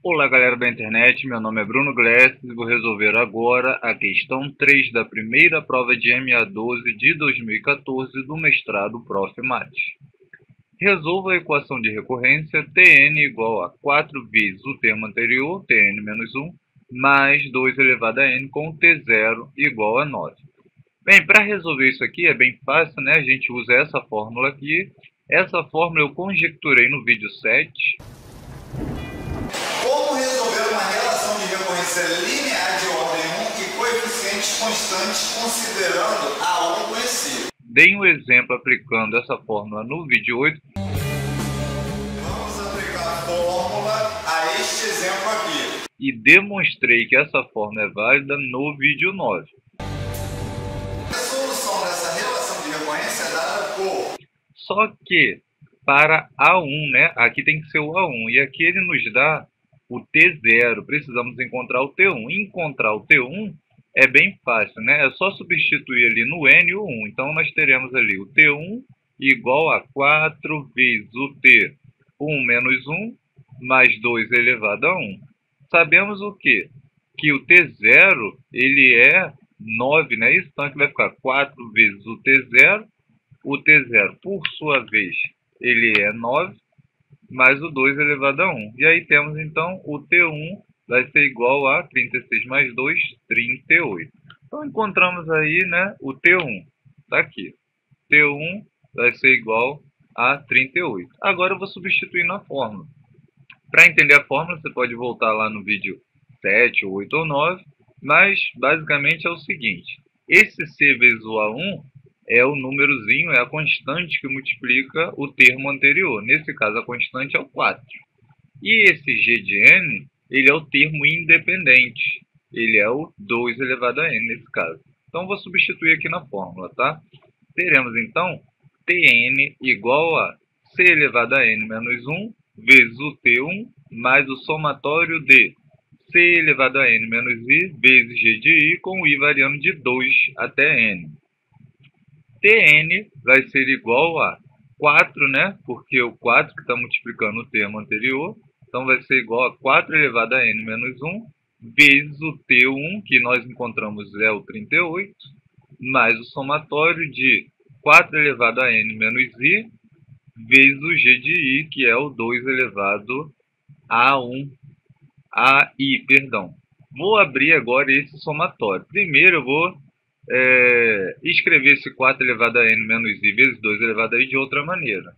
Olá galera da internet, meu nome é Bruno Glesses e vou resolver agora a questão 3 da primeira prova de MA12 de 2014 do mestrado Prof. Mate. Resolva a equação de recorrência Tn igual a 4 vezes o termo anterior, Tn menos 1, mais 2 elevado a n com T0 igual a 9. Bem, para resolver isso aqui é bem fácil, né? A gente usa essa fórmula aqui. Essa fórmula eu conjecturei no vídeo 7 linear de ordem 1 e constantes considerando a 1 conhecido. Dei um exemplo aplicando essa fórmula no vídeo 8. Vamos aplicar a fórmula a este exemplo aqui. E demonstrei que essa fórmula é válida no vídeo 9. A solução dessa relação de recorrência é dada por... Só que para A1, né? Aqui tem que ser o A1. E aqui ele nos dá o T0, precisamos encontrar o T1. Encontrar o T1 é bem fácil, né? É só substituir ali no N o 1. Então, nós teremos ali o T1 igual a 4 vezes o T, 1 menos 1, mais 2 elevado a 1. Sabemos o quê? Que o T0, ele é 9, né? Isso, então, aqui vai ficar 4 vezes o T0. O T0, por sua vez, ele é 9 mais o 2 elevado a 1. E aí temos então o T1 vai ser igual a 36 mais 2, 38. Então encontramos aí né, o T1, está aqui. T1 vai ser igual a 38. Agora eu vou substituir na fórmula. Para entender a fórmula, você pode voltar lá no vídeo 7, 8 ou 9, mas basicamente é o seguinte. Esse C vezes o A1 é o númerozinho, é a constante que multiplica o termo anterior. Nesse caso, a constante é o 4. E esse g de n, ele é o termo independente. Ele é o 2 elevado a n nesse caso. Então, vou substituir aqui na fórmula, tá? Teremos, então, Tn igual a c elevado a n menos 1 vezes o T1 mais o somatório de c elevado a n menos i vezes g de i com i variando de 2 até n. Tn vai ser igual a 4, né? Porque o 4 que está multiplicando o termo anterior. Então, vai ser igual a 4 elevado a n menos 1, vezes o T1, que nós encontramos é o 38, mais o somatório de 4 elevado a n menos i, vezes o g de i, que é o 2 elevado a 1, a i, perdão. Vou abrir agora esse somatório. Primeiro, eu vou é, escrever esse 4 elevado a n menos i vezes 2 elevado a i de outra maneira.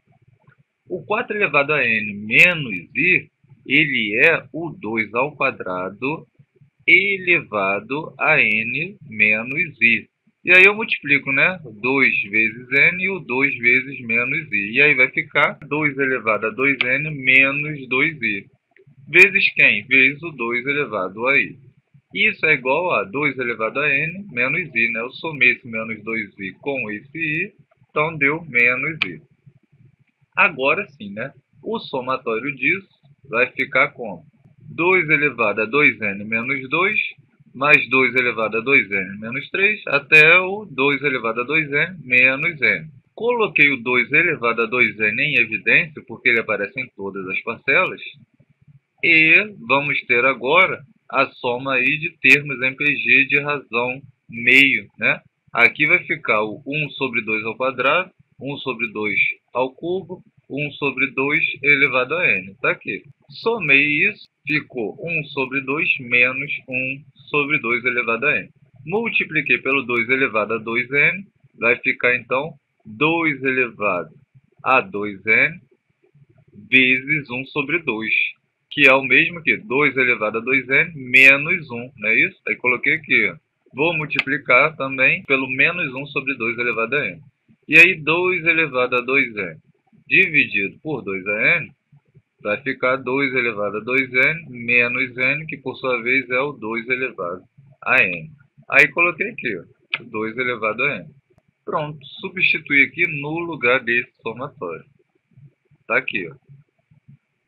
O 4 elevado a n menos i, ele é o 2 ao quadrado elevado a n menos i. E aí eu multiplico, né? 2 vezes n e o 2 vezes menos i. E aí vai ficar 2 elevado a 2n menos 2i. Vezes quem? Vezes o 2 elevado a i. Isso é igual a 2 elevado a n menos i. Né? Eu somei esse menos 2i com esse i, então deu menos i. Agora sim, né? o somatório disso vai ficar como? 2 elevado a 2n menos 2, mais 2 elevado a 2n menos 3, até o 2 elevado a 2n menos n. Coloquei o 2 elevado a 2n em evidência, porque ele aparece em todas as parcelas. E vamos ter agora a soma aí de termos em PG de razão meio, né? Aqui vai ficar o 1 sobre 2 ao quadrado, 1 sobre 2 ao cubo, 1 sobre 2 elevado a n. Tá aqui. Somei isso, ficou 1 sobre 2 menos 1 sobre 2 elevado a n. Multipliquei pelo 2 elevado a 2n, vai ficar então 2 elevado a 2n vezes 1 sobre 2 que é o mesmo que 2 elevado a 2n menos 1, não é isso? Aí coloquei aqui, vou multiplicar também pelo menos 1 sobre 2 elevado a n. E aí 2 elevado a 2n dividido por 2n vai ficar 2 elevado a 2n menos n, que por sua vez é o 2 elevado a n. Aí coloquei aqui, ó, 2 elevado a n. Pronto, substitui aqui no lugar desse somatório. Está aqui, ó.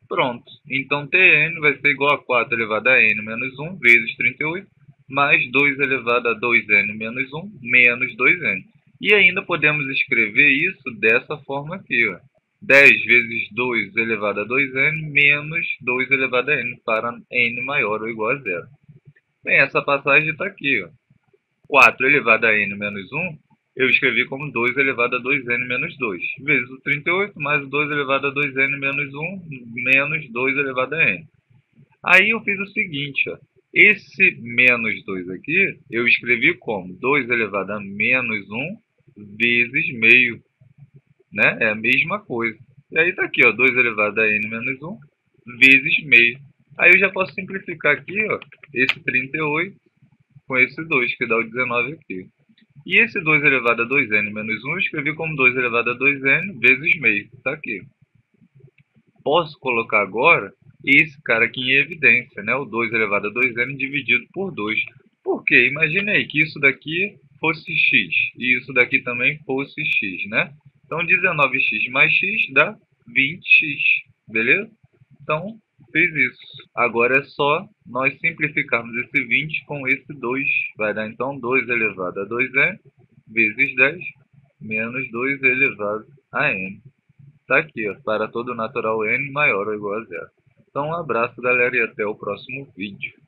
Pronto. Então Tn vai ser igual a 4 elevado a n menos 1 vezes 38, mais 2 elevado a 2n menos 1 menos 2n. E ainda podemos escrever isso dessa forma aqui. Ó. 10 vezes 2 elevado a 2n menos 2 elevado a n para n maior ou igual a zero. Bem, essa passagem está aqui. Ó. 4 elevado a n menos 1, eu escrevi como 2 elevado a 2n menos 2, vezes o 38 mais 2 elevado a 2n menos 1, menos 2 elevado a n. Aí eu fiz o seguinte, ó. esse menos 2 aqui, eu escrevi como 2 elevado a menos 1 vezes meio né? É a mesma coisa. E aí tá aqui, ó, 2 elevado a n menos 1 vezes meio. Aí eu já posso simplificar aqui, ó, esse 38 com esse 2, que dá o 19 aqui. E esse 2 elevado a 2n menos 1 eu escrevi como 2 elevado a 2n vezes meio. Tá aqui. Posso colocar agora esse cara aqui em evidência, né? O 2 elevado a 2n dividido por 2. Por quê? Imaginei que isso daqui fosse x e isso daqui também fosse x, né? Então 19x mais x dá 20x, beleza? Então fiz isso. Agora é só nós simplificarmos esse 20 com esse 2. Vai dar então 2 elevado a 2n vezes 10 menos 2 elevado a n. Está aqui, ó, para todo natural n maior ou igual a zero. Então um abraço galera e até o próximo vídeo.